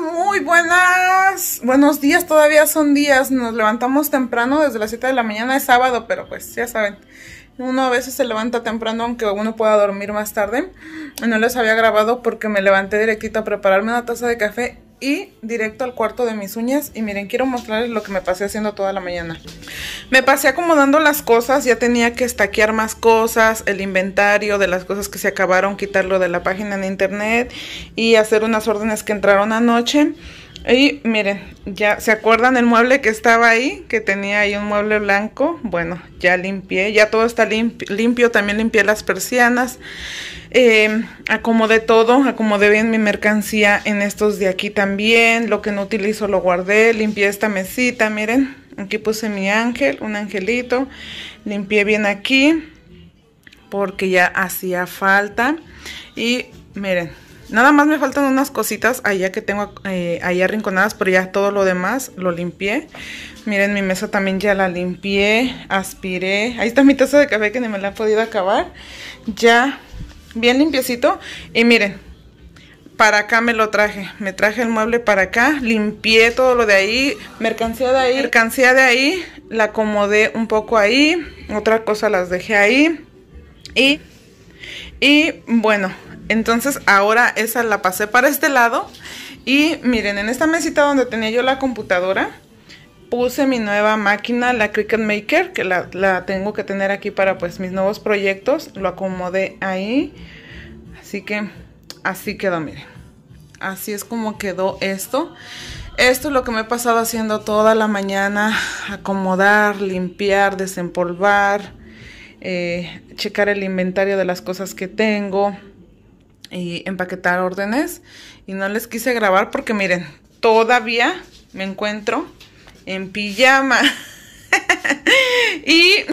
muy buenas. Buenos días, todavía son días. Nos levantamos temprano desde las 7 de la mañana, es sábado, pero pues ya saben. Uno a veces se levanta temprano aunque uno pueda dormir más tarde. No les había grabado porque me levanté directito a prepararme una taza de café y directo al cuarto de mis uñas. Y miren, quiero mostrarles lo que me pasé haciendo toda la mañana. Me pasé acomodando las cosas, ya tenía que estaquear más cosas, el inventario de las cosas que se acabaron, quitarlo de la página en internet y hacer unas órdenes que entraron anoche. Y miren, ya se acuerdan el mueble que estaba ahí, que tenía ahí un mueble blanco. Bueno, ya limpié, ya todo está limpio, también limpié las persianas. Eh, acomodé todo, acomodé bien mi mercancía en estos de aquí también. Lo que no utilizo lo guardé, limpié esta mesita, miren. Aquí puse mi ángel, un angelito. Limpié bien aquí porque ya hacía falta. Y miren, Nada más me faltan unas cositas allá que tengo eh, ahí arrinconadas, pero ya todo lo demás lo limpié. Miren, mi mesa también ya la limpié, aspiré. Ahí está mi taza de café que ni me la he podido acabar. Ya bien limpiecito. Y miren, para acá me lo traje. Me traje el mueble para acá, limpié todo lo de ahí, mercancía de ahí, mercancía de ahí, la acomodé un poco ahí, otra cosa las dejé ahí. Y, y bueno, entonces ahora esa la pasé para este lado. Y miren, en esta mesita donde tenía yo la computadora, puse mi nueva máquina, la Cricut Maker, que la, tengo que tener aquí para pues mis nuevos proyectos. Lo acomodé ahí. Así que así quedó, miren. Así es como quedó esto. Esto es lo que me he pasado haciendo toda la mañana. Acomodar, limpiar, desempolvar, eh, checar el inventario de las cosas que tengo y empaquetar órdenes y no les quise grabar porque miren, todavía me encuentro en pijama. y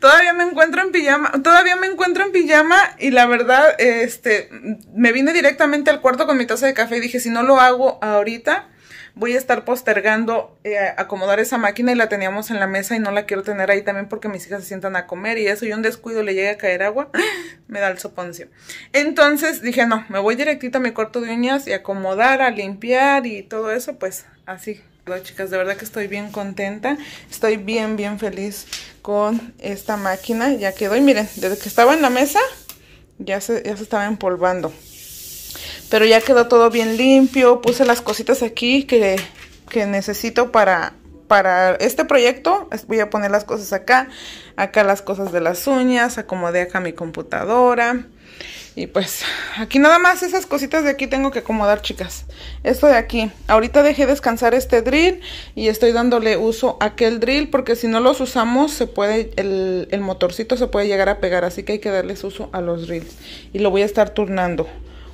todavía me encuentro en pijama, todavía me encuentro en pijama y la verdad, este, me vine directamente al cuarto con mi taza de café y dije, si no lo hago ahorita, voy a estar postergando eh, acomodar esa máquina y la teníamos en la mesa y no la quiero tener ahí también porque mis hijas se sientan a comer y eso y un descuido le llega a caer agua, me da el soponcio. Entonces dije, no, me voy directito a mi cuarto de uñas y acomodar, a limpiar y todo eso, pues así. Bueno, chicas, de verdad que estoy bien contenta, estoy bien, bien feliz con esta máquina, ya quedó y miren, desde que estaba en la mesa ya se, ya se estaba empolvando. Pero ya quedó todo bien limpio. Puse las cositas aquí que, necesito para, para este proyecto. Voy a poner las cosas acá. Acá las cosas de las uñas. Acomodé acá mi computadora. Y pues aquí nada más esas cositas de aquí tengo que acomodar, chicas. Esto de aquí. Ahorita dejé descansar este drill y estoy dándole uso a aquel drill porque si no los usamos se puede, el, el motorcito se puede llegar a pegar. Así que hay que darles uso a los drills. Y lo voy a estar turnando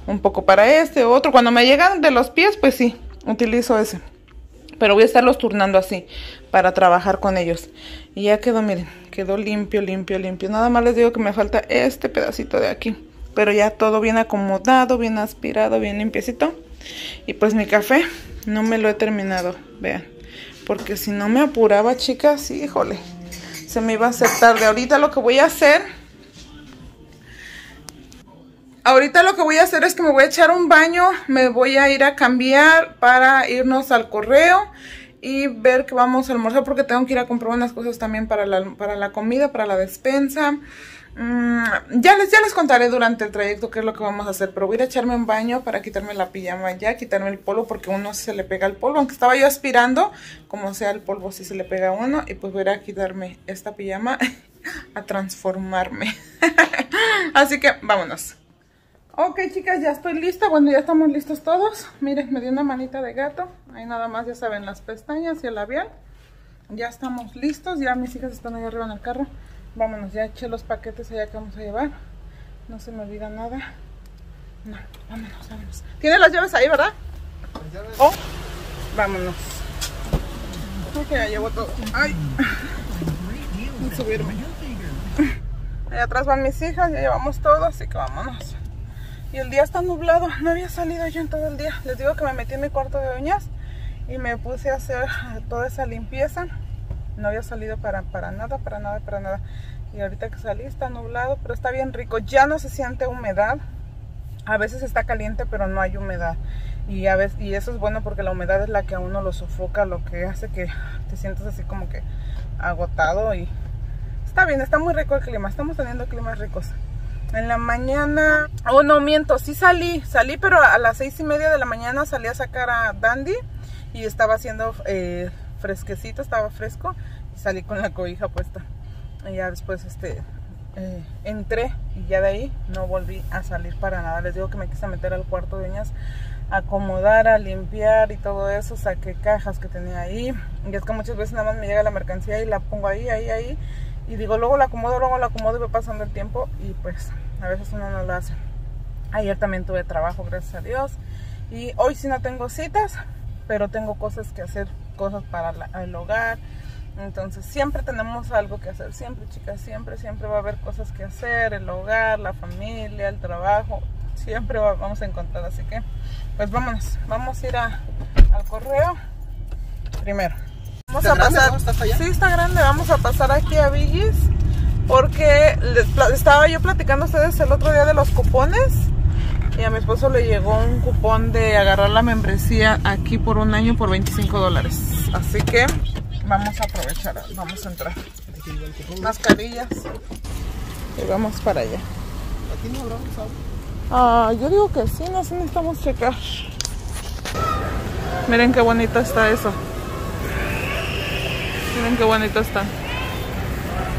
un poco para este, otro. Cuando me llegan de los pies, pues sí, utilizo ese. Pero voy a estarlos turnando así para trabajar con ellos. Y ya quedó, miren, quedó limpio, limpio, limpio. Nada más les digo que me falta este pedacito de aquí. Pero ya todo bien acomodado, bien aspirado, bien limpiecito. Y pues mi café no me lo he terminado, vean. Porque si no me apuraba, chicas, híjole, se me iba a hacer tarde. Ahorita lo que voy a hacer ahorita lo que voy a hacer es que me voy a echar un baño, me voy a ir a cambiar para irnos al correo y ver que vamos a almorzar porque tengo que ir a comprar unas cosas también para la, para la comida, para la despensa. Mm, ya, les, ya les contaré durante el trayecto qué es lo que vamos a hacer, pero voy a echarme un baño para quitarme la pijama ya, quitarme el polvo porque uno se le pega el polvo, aunque estaba yo aspirando, como sea el polvo si se le pega a uno y pues voy a quitarme esta pijama a transformarme. Así que vámonos. Ok, chicas, ya estoy lista. Bueno, ya estamos listos todos. Miren, me dio una manita de gato. Ahí nada más, ya saben, las pestañas y el labial. Ya estamos listos. Ya mis hijas están allá arriba en el carro. Vámonos, ya eché los paquetes allá que vamos a llevar. No se me olvida nada. No, vámonos, vámonos. Tiene las llaves ahí, ¿verdad? Oh, vámonos. Ok, ya llevo todo. Ay. Subirme. Allá atrás van mis hijas, ya llevamos todo, así que vámonos. Y el día está nublado, no había salido yo en todo el día. Les digo que me metí en mi cuarto de uñas y me puse a hacer toda esa limpieza. No había salido para, para nada, para nada, para nada. Y ahorita que salí está nublado, pero está bien rico. Ya no se siente humedad. A veces está caliente, pero no hay humedad. Y, a veces, y eso es bueno porque la humedad es la que a uno lo sofoca, lo que hace que te sientas así como que agotado. Y está bien, está muy rico el clima. Estamos teniendo climas ricos. En la mañana, oh no miento, sí salí, salí pero a las seis y media de la mañana salí a sacar a Dandy y estaba haciendo eh, fresquecito, estaba fresco salí con la cobija puesta. Y ya después este eh, entré y ya de ahí no volví a salir para nada. Les digo que me quise meter al cuarto de acomodar, a limpiar y todo eso. Saqué cajas que tenía ahí. Y es que muchas veces nada más me llega la mercancía y la pongo ahí, ahí, ahí y digo, luego la acomodo, luego la acomodo y va pasando el tiempo y pues a veces uno no lo hace. Ayer también tuve trabajo, gracias a Dios. Y hoy sí no tengo citas, pero tengo cosas que hacer, cosas para el hogar. Entonces siempre tenemos algo que hacer, siempre chicas, siempre, siempre va a haber cosas que hacer, el hogar, la familia, el trabajo, siempre vamos a encontrar. Así que pues vámonos, vamos a ir al correo primero. Vamos a pasar. Sí, está grande. Vamos a pasar aquí a Villis. Porque estaba yo platicando a ustedes el otro día de los cupones. Y a mi esposo le llegó un cupón de agarrar la membresía aquí por un año por 25 dólares. Así que vamos a aprovechar. Vamos a entrar. Mascarillas. Y vamos para allá. ¿Aquí no habrá Ah, yo digo que sí, no necesitamos checar. Miren qué bonito está eso. Miren qué bonito está.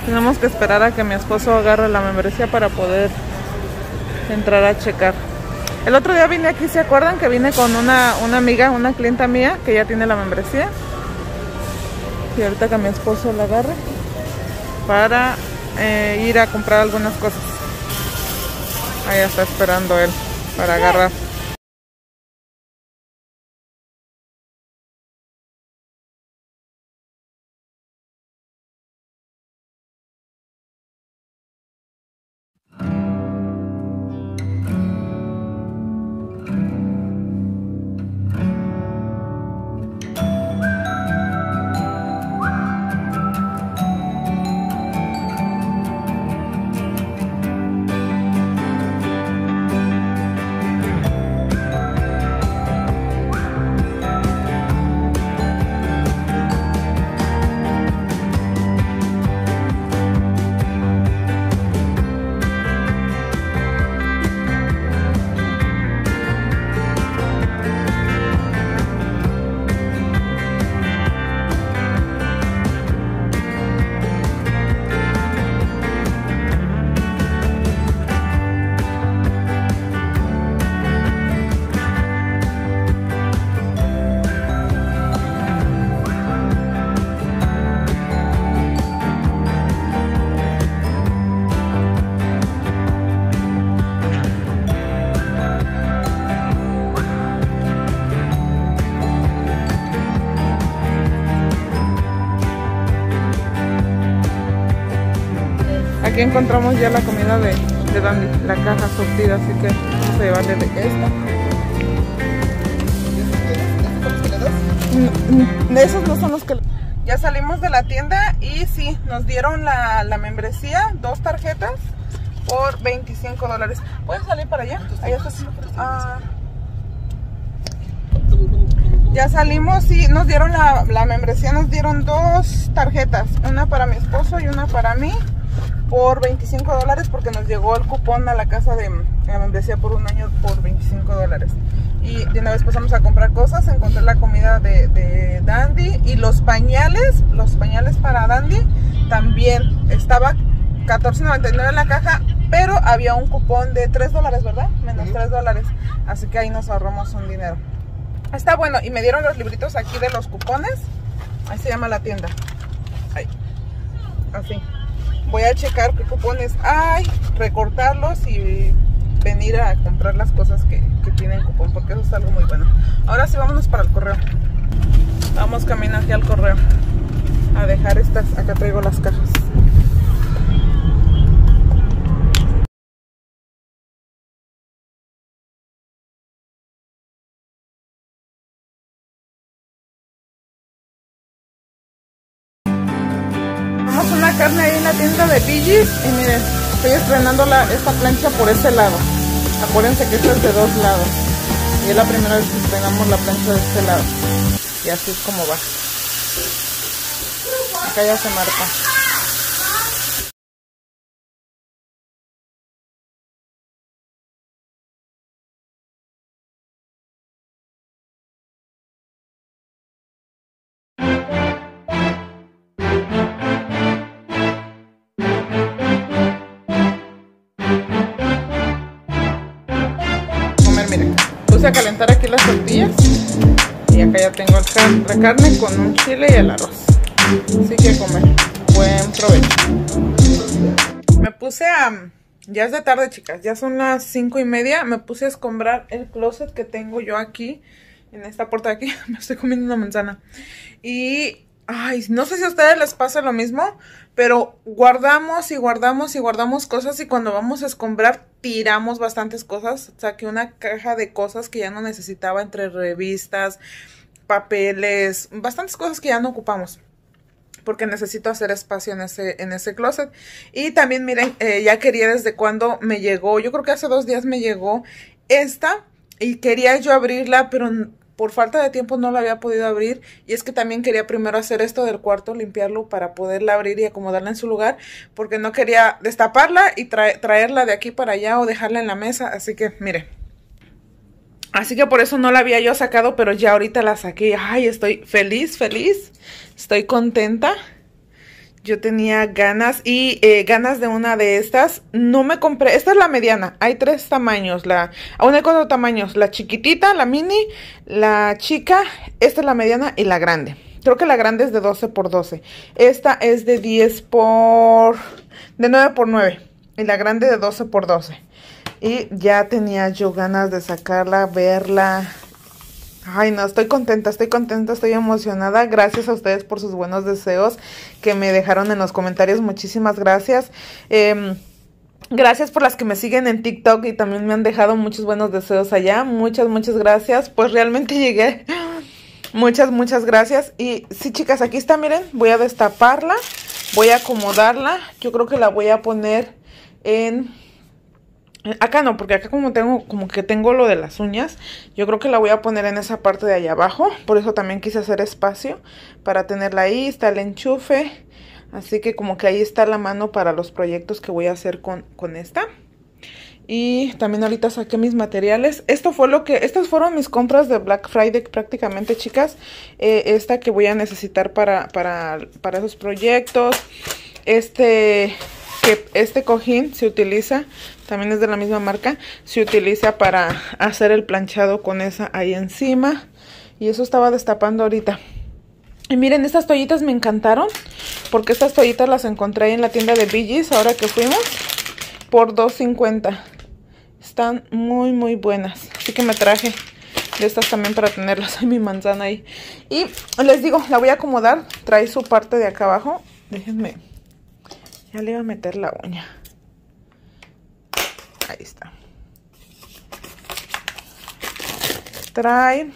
Tenemos que esperar a que mi esposo agarre la membresía para poder entrar a checar. El otro día vine aquí, ¿se acuerdan? Que vine con una, amiga, una clienta mía que ya tiene la membresía. Y ahorita que mi esposo la agarre para eh, ir a comprar algunas cosas. Ahí está esperando él para agarrar. Aquí encontramos ya la comida de, de Dandy, la caja surtida, así que vamos a llevarle de esta. Mm, mm, esos no son los que... Ya salimos de la tienda y sí, nos dieron la, membresía, dos tarjetas por 25 dólares. ¿Puedes salir para allá? Allá está. Ah. Ya salimos y nos dieron la membresía, nos dieron dos tarjetas, una para mi esposo y una para mí por 25 dólares porque nos llegó el cupón a la casa de la membresía por un año por 25 dólares. Y de una vez pasamos a comprar cosas, encontré la comida de, Dandy y los pañales, los pañales para Dandy también. Estaba 14.99 en la caja, pero había un cupón de 3 dólares, ¿verdad? Menos 3 dólares, así que ahí nos ahorramos un dinero. Está bueno, y me dieron los libritos aquí de los cupones, ahí se llama la tienda, ahí, así voy a checar qué cupones hay, recortarlos y venir a comprar las cosas que, tienen cupón, porque eso es algo muy bueno. Ahora sí, vámonos para el correo. Vamos camino aquí al correo a dejar estas, acá traigo las cajas. Ese lado. Acuérdense que esto es de dos lados. Y es la primera vez que estrenamos la plancha de este lado. Y así es como va. Acá ya se marca. Ya tengo la carne con un chile y el arroz. Así que comer. Buen provecho. Me puse a... Ya es de tarde, chicas. Ya son las cinco y media. Me puse a escombrar el closet que tengo yo aquí. En esta puerta de aquí. Me estoy comiendo una manzana. Y Ay, no sé si a ustedes les pasa lo mismo, pero guardamos y guardamos y guardamos cosas y cuando vamos a escombrar tiramos bastantes cosas. Saqué una caja de cosas que ya no necesitaba entre revistas, papeles, bastantes cosas que ya no ocupamos. Porque necesito hacer espacio en ese, en ese closet. Y también miren, eh, ya quería desde cuando me llegó, yo creo que hace dos días me llegó esta. Y quería yo abrirla, pero por falta de tiempo no la había podido abrir y es que también quería primero hacer esto del cuarto, limpiarlo para poderla abrir y acomodarla en su lugar porque no quería destaparla y traerla de aquí para allá o dejarla en la mesa, así que mire. Así que por eso no la había yo sacado, pero ya ahorita la saqué. Ay, estoy feliz, feliz. Estoy contenta yo tenía ganas y eh, ganas de una de estas. No me compré, esta es la mediana, hay tres tamaños, la, aún hay cuatro tamaños, la chiquitita, la mini, la chica, esta es la mediana y la grande. Creo que la grande es de 12 por 12. Esta es de 10 por, de 9 por 9 y la grande de 12 por 12. Y ya tenía yo ganas de sacarla, verla, Ay, no, estoy contenta, estoy contenta, estoy emocionada. Gracias a ustedes por sus buenos deseos que me dejaron en los comentarios. Muchísimas gracias. Em, gracias por las que me siguen en TikTok y también me han dejado muchos buenos deseos allá. Muchas, muchas gracias. Pues realmente llegué. Muchas, muchas gracias. Y sí, chicas, aquí está, miren. Voy a destaparla. Voy a acomodarla. Yo creo que la voy a poner en Acá no, porque acá como tengo, como que tengo lo de las uñas, yo creo que la voy a poner en esa parte de allá abajo. Por eso también quise hacer espacio para tenerla ahí. Está el enchufe. Así que como que ahí está la mano para los proyectos que voy a hacer con, con esta. Y también ahorita saqué mis materiales. Esto fue lo que, estas fueron mis compras de Black Friday prácticamente, chicas. Eh, esta que voy a necesitar para, para, para esos proyectos. Este que este cojín se utiliza, también es de la misma marca, se utiliza para hacer el planchado con esa ahí encima. Y eso estaba destapando ahorita. Y miren, estas toallitas me encantaron, porque estas toallitas las encontré en la tienda de Billys ahora que fuimos, por $2.50. Están muy, muy buenas. Así que me traje de estas también para tenerlas en mi manzana ahí. Y les digo, la voy a acomodar. Trae su parte de acá abajo. Déjenme ya le iba a meter la uña. Ahí está. Trae...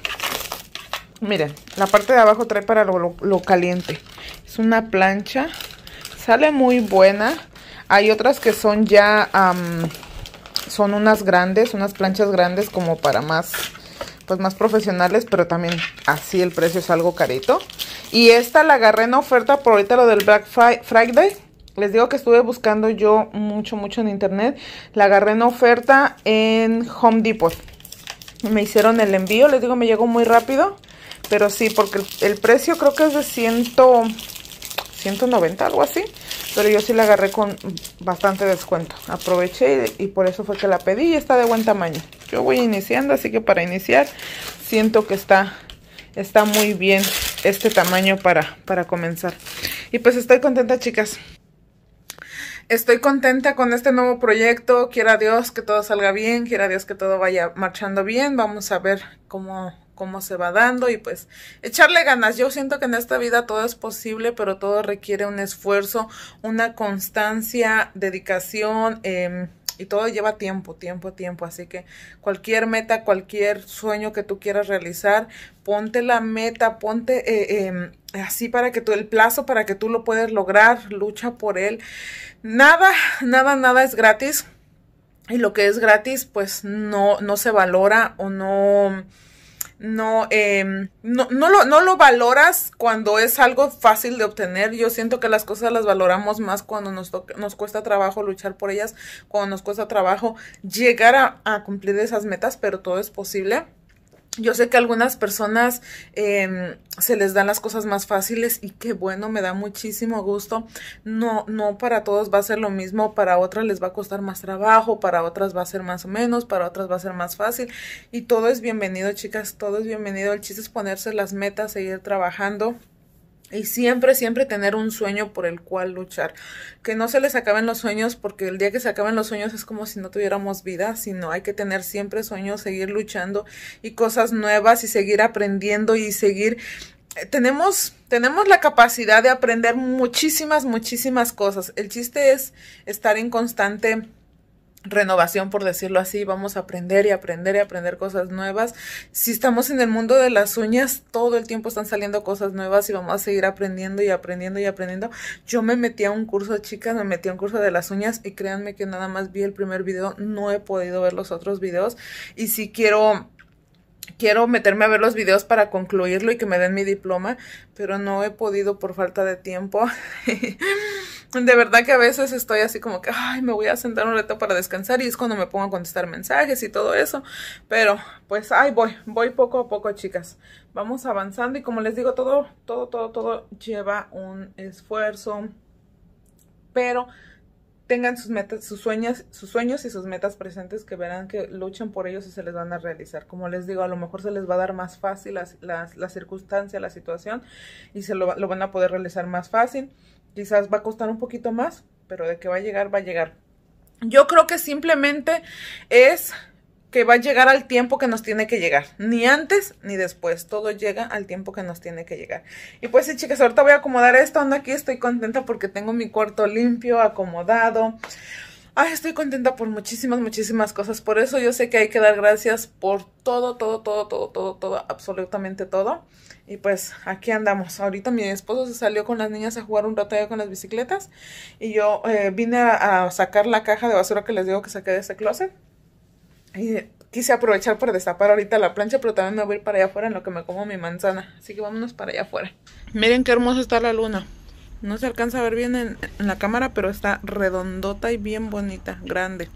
Miren, la parte de abajo trae para lo, caliente. Es una plancha. Sale muy buena. Hay otras que son ya... son unas grandes, unas planchas grandes como para más pues más profesionales, pero también así el precio es algo carito. Y esta la agarré en oferta por ahorita lo del Black Friday. Les digo que estuve buscando yo mucho, mucho en internet. La agarré en oferta en Home Depot. Me hicieron el envío, les digo, me llegó muy rápido. Pero sí, porque el, precio creo que es de 100, 190, algo así. Pero yo sí la agarré con bastante descuento. Aproveché y, por eso fue que la pedí y está de buen tamaño. Yo voy iniciando, así que para iniciar siento que está, está muy bien este tamaño para, para comenzar. Y pues estoy contenta, chicas. Estoy contenta con este nuevo proyecto. Quiera Dios que todo salga bien, quiera Dios que todo vaya marchando bien. Vamos a ver cómo, cómo se va dando y pues echarle ganas. Yo siento que en esta vida todo es posible, pero todo requiere un esfuerzo, una constancia, dedicación, eh, y todo lleva tiempo, tiempo, tiempo. Así que cualquier meta, cualquier sueño que tú quieras realizar, ponte la meta, ponte eh, em, así para que tú, el plazo para que tú lo puedas lograr, lucha por él. Nada, nada, nada es gratis. Y lo que es gratis, pues no, no se valora o no no, eh, no, no, lo, no lo valoras cuando es algo fácil de obtener. Yo siento que las cosas las valoramos más cuando nos, nos cuesta trabajo luchar por ellas, cuando nos cuesta trabajo llegar a cumplir esas metas, pero todo es posible. Yo sé que a algunas personas eh, se les dan las cosas más fáciles y qué bueno, me da muchísimo gusto. No, no para todos va a ser lo mismo, para otras les va a costar más trabajo, para otras va a ser más o menos, para otras va a ser más fácil y todo es bienvenido, chicas, todo es bienvenido. El chiste es ponerse las metas, seguir trabajando y siempre, siempre tener un sueño por el cual luchar. Que no se les acaben los sueños porque el día que se acaben los sueños es como si no tuviéramos vida, sino hay que tener siempre sueños, seguir luchando y cosas nuevas y seguir aprendiendo y seguir... Eh, tenemos, tenemos la capacidad de aprender muchísimas, muchísimas cosas. El chiste es estar en constante renovación, por decirlo así, vamos a aprender y aprender y aprender cosas nuevas. Si estamos en el mundo de las uñas, todo el tiempo están saliendo cosas nuevas y vamos a seguir aprendiendo y aprendiendo y aprendiendo. Yo me metí a un curso, chicas, me metí a un curso de las uñas y créanme que nada más vi el primer video, no he podido ver los otros videos y si quiero quiero meterme a ver los videos para concluirlo y que me den mi diploma, pero no he podido por falta de tiempo. de verdad que a veces estoy así como que, ay, me voy a sentar un rato para descansar y es cuando me pongo a contestar mensajes y todo eso. Pero pues ahí voy, voy poco a poco, chicas. Vamos avanzando y como les digo, todo, todo, todo, todo lleva un esfuerzo. Pero tengan sus metas, sus sueños, sus sueños y sus metas presentes que verán que luchen por ellos y se les van a realizar. Como les digo, a lo mejor se les va a dar más fácil la, circunstancia, la situación y se lo, lo van a poder realizar más fácil. Quizás va a costar un poquito más, pero de que va a llegar, va a llegar. Yo creo que simplemente es que va a llegar al tiempo que nos tiene que llegar. Ni antes ni después. Todo llega al tiempo que nos tiene que llegar. Y pues sí, chicas, ahorita voy a acomodar esto. Ando aquí, estoy contenta porque tengo mi cuarto limpio, acomodado. Ay, estoy contenta por muchísimas, muchísimas cosas. Por eso yo sé que hay que dar gracias por todo, todo, todo, todo, todo, todo, absolutamente todo. Y pues aquí andamos. Ahorita mi esposo se salió con las niñas a jugar un rato con las bicicletas. Y yo eh, vine a, a, sacar la caja de basura que les digo que saqué de ese closet. Y quise aprovechar para destapar ahorita la plancha, pero también me voy a ir para allá afuera en lo que me como mi manzana. Así que vámonos para allá afuera. Miren qué hermosa está la luna. No se alcanza a ver bien en, en la cámara, pero está redondota y bien bonita, grande.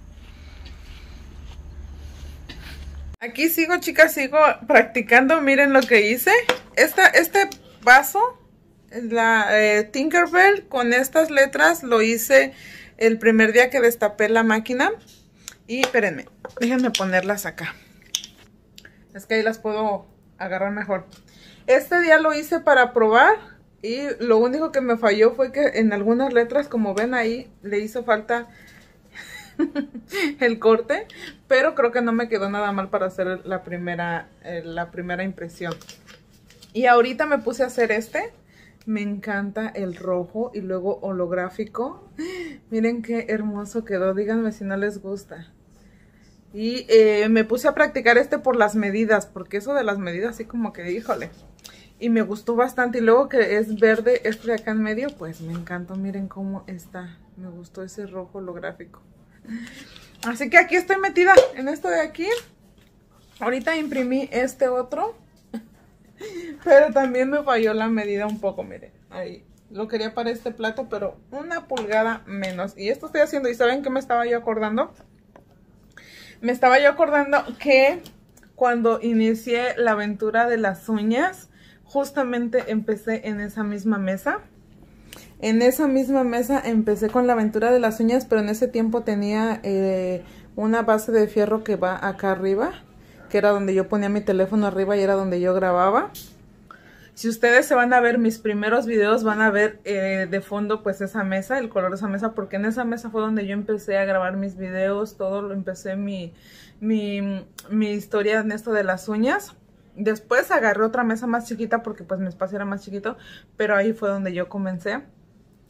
Aquí sigo, chicas, sigo practicando. Miren lo que hice. Esta, este vaso, la eh, Tinkerbell, con estas letras lo hice el primer día que destapé la máquina. Y espérenme, déjenme ponerlas acá. Es que ahí las puedo agarrar mejor. Este día lo hice para probar y lo único que me falló fue que en algunas letras, como ven ahí, le hizo falta el corte. Pero creo que no me quedó nada mal para hacer la primera, eh, la primera impresión. Y ahorita me puse a hacer este. Me encanta el rojo y luego holográfico. Miren qué hermoso quedó. Díganme si no les gusta. Y eh, me puse a practicar este por las medidas, porque eso de las medidas así como que, híjole. Y me gustó bastante. Y luego que es verde, este de acá en medio, pues me encantó. Miren cómo está. Me gustó ese rojo holográfico. Así que aquí estoy metida en esto de aquí. Ahorita imprimí este otro. Pero también me falló la medida un poco, miren. Ahí. Lo quería para este plato, pero una pulgada menos. Y esto estoy haciendo. ¿Y saben qué me estaba yo acordando? Me estaba yo acordando que cuando inicié la aventura de las uñas, justamente empecé en esa misma mesa. En esa misma mesa empecé con la aventura de las uñas, pero en ese tiempo tenía eh, una base de fierro que va acá arriba, que era donde yo ponía mi teléfono arriba y era donde yo grababa. Si ustedes se van a ver mis primeros videos, van a ver eh, de fondo pues esa mesa, el color de esa mesa, porque en esa mesa fue donde yo empecé a grabar mis videos, todo lo empecé mi, mi, mi historia en esto de las uñas. Después agarré otra mesa más chiquita porque pues mi espacio era más chiquito, pero ahí fue donde yo comencé.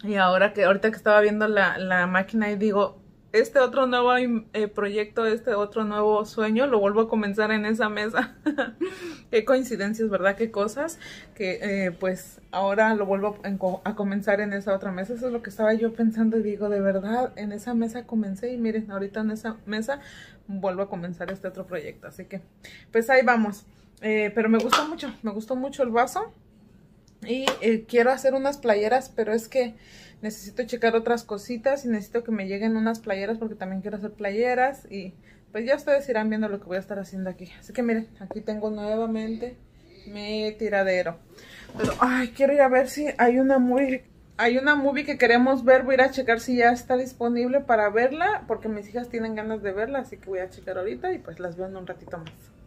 Y ahora que ahorita que estaba viendo la, la máquina y digo, este otro nuevo eh, proyecto, este otro nuevo sueño, lo vuelvo a comenzar en esa mesa. Qué coincidencias, ¿verdad? Qué cosas que eh, pues ahora lo vuelvo a, comenzar en esa otra mesa. Eso es lo que estaba yo pensando y digo, de verdad, en esa mesa comencé y miren, ahorita en esa mesa vuelvo a comenzar este otro proyecto. Así que pues ahí vamos. Eh, pero me gustó mucho, me gustó mucho el vaso. Y quiero hacer unas playeras, pero es que necesito checar otras cositas y necesito que me lleguen unas playeras porque también quiero hacer playeras y pues ya ustedes irán viendo lo que voy a estar haciendo aquí. Así que miren, aquí tengo nuevamente mi tiradero. Pero, ay, quiero ir a ver si hay una movie, hay una movie que queremos ver. Voy a ir a checar si ya está disponible para verla porque mis hijas tienen ganas de verla. Así que voy a checar ahorita y pues las veo en un ratito más.